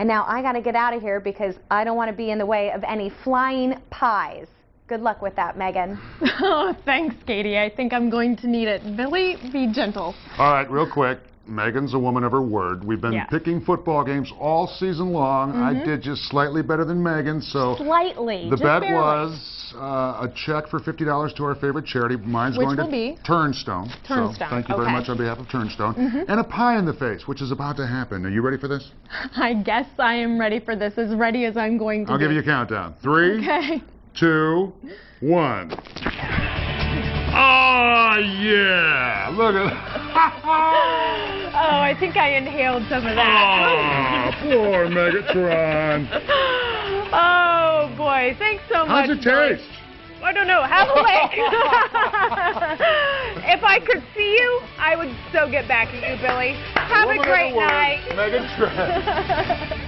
And now I got to get out of here because I don't want to be in the way of any flying pies. Good luck with that, Megan. Oh, thanks, Katie. I think I'm going to need it. Billy, be gentle. All right, real quick. Megan's a woman of her word. We've been Yes. picking football games all season long. I mm-hmm. did just slightly better than Megan, so Slightly. the just bet barely. was uh, a check for $50 to our favorite charity. Mine's Which going to be? Turnstone. So Turnstone, thank you very much on behalf of Turnstone. Mm-hmm. And a pie in the face, which is about to happen. Are you ready for this? I guess I am ready for this, as ready as I'm going to be. I'll be. give you a countdown. Three, Okay. two, one. Oh, yeah. Look at Oh, I think I inhaled some of that. Oh, poor Megatron. Oh, Thanks so much. How's it taste? I don't know. Have a lick. if I could see you, I would so get back at you, Billy. Have a Woman of great night. Megatron.